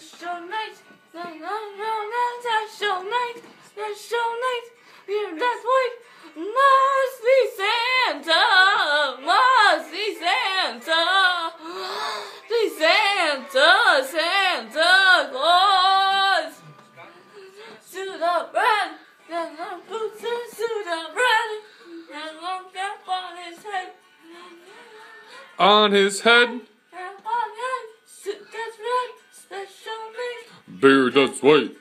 That's so nice. No, no, no, that's so nice. That's so nice. Yeah, that's right. Must be Santa. Must be Santa. Be Santa, Santa Claus. To the bread. And the boots to the bread. And look up on his head. On his head, beard that's white.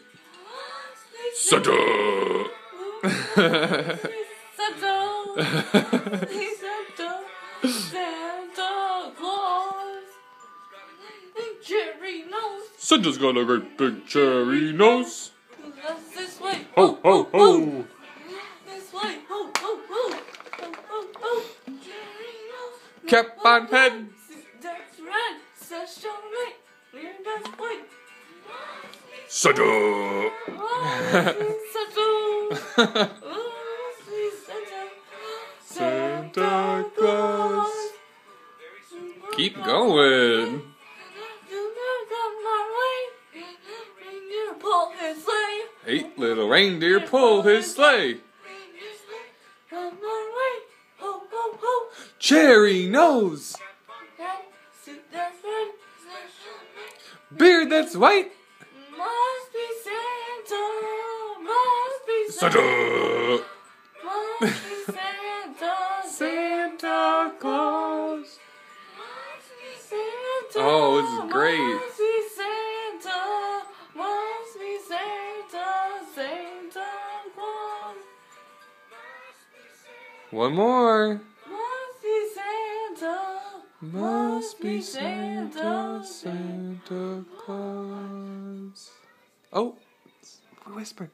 Santa. Santa. Santa. Santa. Claus. Jerry knows. Santa's got a great big cherry nose. That's this way. Ho, ho, ho. This way. Ho, ho, ho. Ho, ho, ho. Jerry knows. Cap on head. That's right. That's so right. That's right. Santa. Santa. Santa. Claus. Keep going. Pull his sleigh. Eight little reindeer pull his sleigh. Come my way. Ho, ho, ho. Cherry nose. That's that's right. Beard that's white. Santa. Santa. Claus. Oh, Santa. Oh, this is great. Must be Santa. Must be Santa. Santa Claus. One more. Must be Santa. Must be Santa, Santa Claus. Oh, whisper.